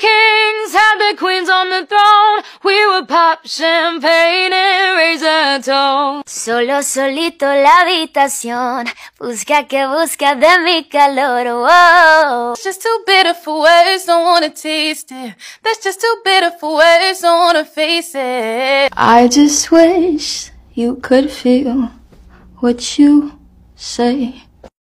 kings had their queens on the throne, we would pop champagne and raise a toast. Solo solito la habitación, busca que busca de mi calor. Whoa. It's just too bitter for words, don't wanna taste it. That's just too bitter for words, don't wanna face it. I just wish you could feel what you say.